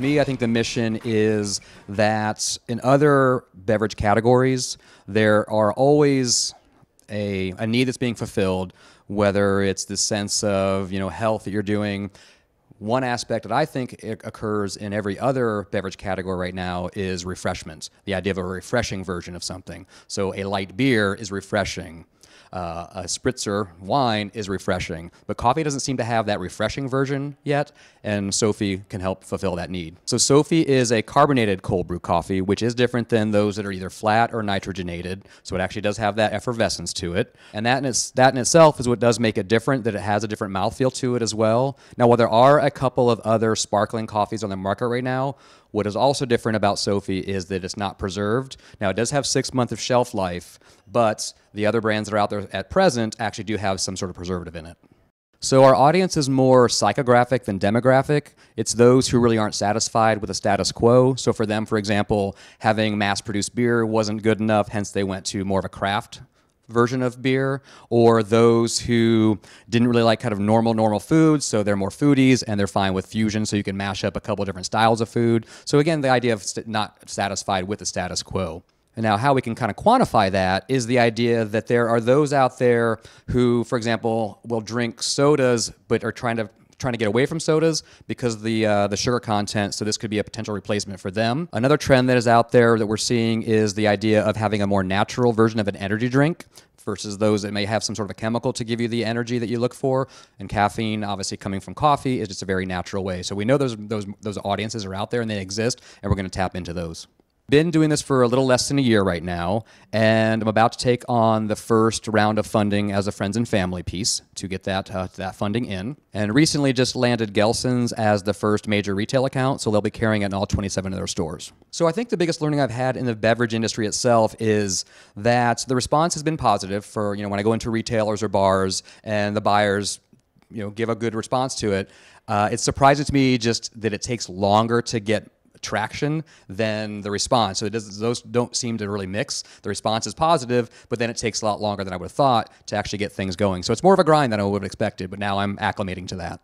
To me, I think the mission is that in other beverage categories, there are always a, a need that's being fulfilled, whether it's the sense of you know health that you're doing. One aspect that I think occurs in every other beverage category right now is refreshment. The idea of a refreshing version of something. So a light beer is refreshing uh, a spritzer wine is refreshing, but coffee doesn't seem to have that refreshing version yet, and Sofee can help fulfill that need. So Sofee is a carbonated cold brew coffee, which is different than those that are either flat or nitrogenated. So it actually does have that effervescence to it, and that in, its, that in itself is what does make it different. That it has a different mouthfeel to it as well. Now, while there are a couple of other sparkling coffees on the market right now, what is also different about Sofee is that it's not preserved. Now, it does have six months of shelf life, but the other brands that are out there at present actually do have some sort of preservative in it. So our audience is more psychographic than demographic. It's those who really aren't satisfied with the status quo. So for them, for example, having mass-produced beer wasn't good enough, hence they went to more of a craft version of beer, or those who didn't really like kind of normal, normal foods, so they're more foodies and they're fine with fusion, so you can mash up a couple different styles of food. So again, the idea of not satisfied with the status quo. And now, how we can kind of quantify that is the idea that there are those out there who, for example, will drink sodas but are trying to trying to get away from sodas because of the uh, the sugar content. So this could be a potential replacement for them. Another trend that is out there that we're seeing is the idea of having a more natural version of an energy drink versus those that may have some sort of a chemical to give you the energy that you look for. And caffeine, obviously coming from coffee, is just a very natural way. So we know those those those audiences are out there and they exist, and we're going to tap into those been doing this for a little less than a year right now, and I'm about to take on the first round of funding as a friends and family piece to get that uh, that funding in. And recently just landed Gelson's as the first major retail account, so they'll be carrying it in all 27 of their stores. So I think the biggest learning I've had in the beverage industry itself is that the response has been positive for you know when I go into retailers or bars and the buyers you know give a good response to it. Uh, it's surprising to me just that it takes longer to get traction than the response. So those don't seem to really mix. The response is positive, but then it takes a lot longer than I would have thought to actually get things going. So it's more of a grind than I would have expected, but now I'm acclimating to that.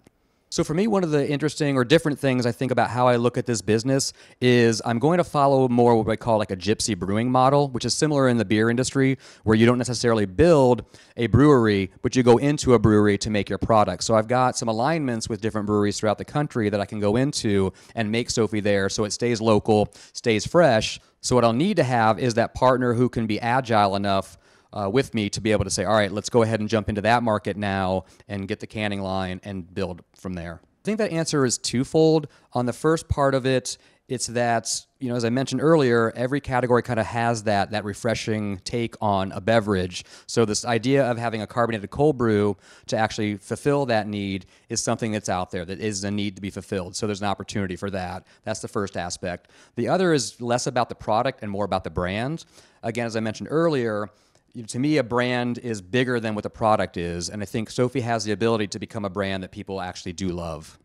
So for me, one of the interesting or different things I think about how I look at this business is I'm going to follow more what I call like a gypsy brewing model, which is similar in the beer industry, where you don't necessarily build a brewery, but you go into a brewery to make your product. So I've got some alignments with different breweries throughout the country that I can go into and make Sofee there, so it stays local, stays fresh. So what I'll need to have is that partner who can be agile enough uh, with me to be able to say, all right, let's go ahead and jump into that market now and get the canning line and build from there. I think that answer is twofold. On the first part of it, it's that you know as i mentioned earlier every category kind of has that that refreshing take on a beverage. So this idea of having a carbonated cold brew to actually fulfill that need is something that's out there that is a need to be fulfilled. So there's an opportunity for that. That's the first aspect. The other is less about the product and more about the brand. Again as i mentioned earlier to me, a brand is bigger than what the product is. And I think Sofee has the ability to become a brand that people actually do love.